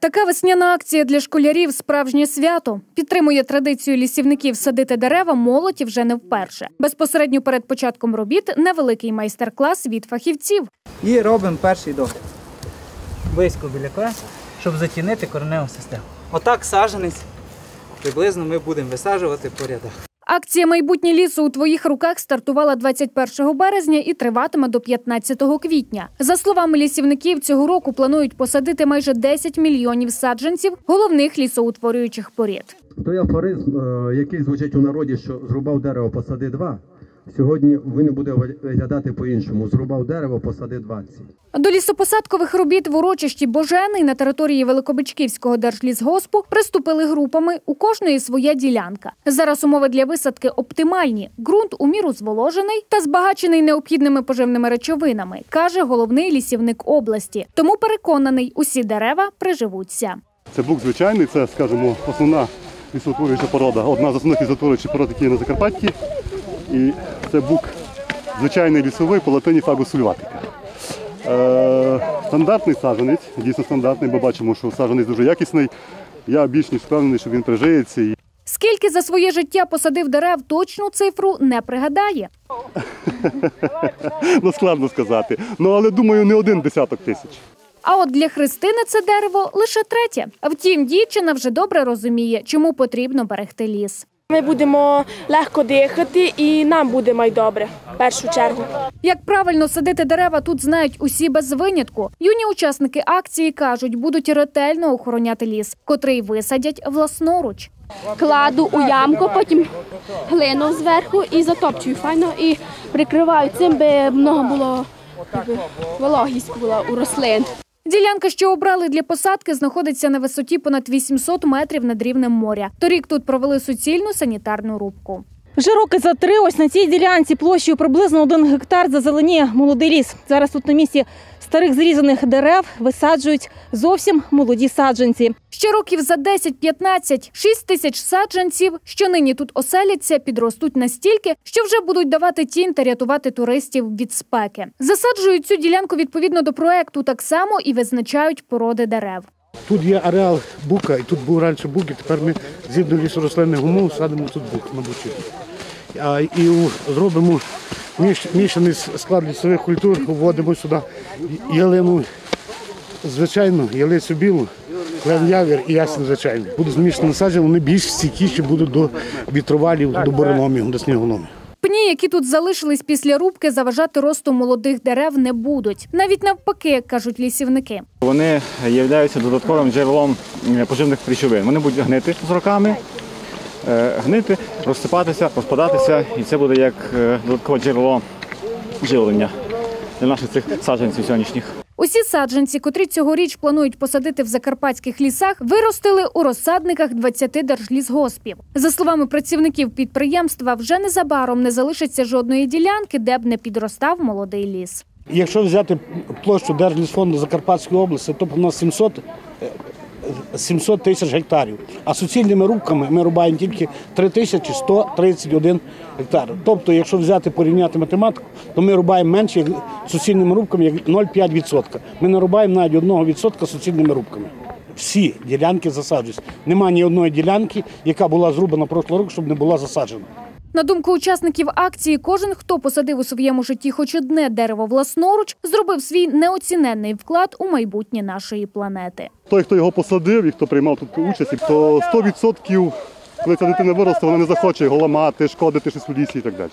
Така весняна акція для школярів справжнє свято. Підтримує традицію лісівників садити дерева молоді вже не вперше. Безпосередньо перед початком робіт невеликий майстер-клас від фахівців. І робимо перший догляд. Близько біля клас, щоб затінити кореневу систему. Отак саджанець приблизно ми будемо висаджувати по рядах. Акція Майбутнє лісу у твоїх руках стартувала 21 березня і триватиме до 15 квітня. За словами лісівників, цього року планують посадити майже 10 мільйонів саджанців головних лісоутворюючих порід. Той афоризм, е, який звучить у народі, що зрубав дерево, посади два. Сьогодні він буде виглядати по-іншому. Зрубав дерево, посади 20. До лісопосадкових робіт в урочищі Божений на території Великобичківського держлісгоспу приступили групами. У кожної своя ділянка. Зараз умови для висадки оптимальні. Ґрунт у міру зволожений та збагачений необхідними поживними речовинами, каже головний лісівник області. Тому переконаний, усі дерева приживуться. Це бук звичайний, це, скажімо, основна лісоутворююча порода. Одна з основних лісоутворюючих пород, які є на Закарпатті. І це бук звичайний лісовий по латині фагус сульватика. Е, стандартний саджанець, дійсно стандартний, бо бачимо, що саджанець дуже якісний. Я більш ніж впевнений, що він прижиється. Скільки за своє життя посадив дерев, точну цифру не пригадає. ну, складно сказати. Ну, але думаю, не один десяток тисяч. А от для Христини це дерево лише третє. Втім, дівчина вже добре розуміє, чому потрібно берегти ліс. Ми будемо легко дихати і нам буде майдобре в першу чергу. Як правильно садити дерева, тут знають усі без винятку. Юні учасники акції кажуть, будуть ретельно охороняти ліс, котрий висадять власноруч. кладу у ямку, потім глину зверху і затопчую файно і прикриваю цим, би много було якби, вологість була у рослин. Ділянка, що обрали для посадки, знаходиться на висоті понад 800 метрів над рівнем моря. Торік тут провели суцільну санітарну рубку. Вже роки за три ось на цій ділянці площею приблизно один гектар зазеленіє молодий ліс. Зараз тут на місці старих зрізаних дерев висаджують зовсім молоді саджанці. Ще років за 10-15 6 тисяч саджанців, що нині тут оселяться, підростуть настільки, що вже будуть давати тінь та рятувати туристів від спеки. Засаджують цю ділянку відповідно до проекту, так само і визначають породи дерев. Тут є ареал бука, і тут був раніше бук, і тепер ми згідно лісорослинних умов садимо тут бук на бучі. А, і зробимо міш- мішаний склад лісових культур, вводимо сюди ялину звичайну, ялицю білу, клен явір і ясен звичайний. Будуть змішані насадження, вони більш стійкіші будуть до вітровалів, до буреломів, до снігономів. Пні, які тут залишились після рубки, заважати росту молодих дерев не будуть. Навіть навпаки, кажуть лісівники. Вони являються додатковим джерелом поживних речовин. Вони будуть гнити з роками, гнити, розсипатися, розпадатися, і це буде як е, додаткове джерело живлення для наших цих саджанців сьогоднішніх. Усі саджанці, котрі цьогоріч планують посадити в закарпатських лісах, виростили у розсадниках 20 держлісгоспів. За словами працівників підприємства, вже незабаром не залишиться жодної ділянки, де б не підростав молодий ліс. Якщо взяти площу Держлісфонду Закарпатської області, то у нас 700, е, 700 тисяч гектарів. А суцільними рубками ми рубаємо тільки 3131 гектар. Тобто, якщо взяти порівняти математику, то ми рубаємо менше суцільними рубками, як 0,5%. Ми не рубаємо навіть 1% суцільними рубками. Всі ділянки засаджуються. Нема ні одної ділянки, яка була зрубана прошлого року, щоб не була засаджена. На думку учасників акції, кожен, хто посадив у своєму житті хоч одне дерево власноруч, зробив свій неоціненний вклад у майбутнє нашої планети. Той, хто його посадив і хто приймав тут участь, то 100%, коли ця дитина виросте, вона не захоче його ламати, шкодити щось у лісі і так далі.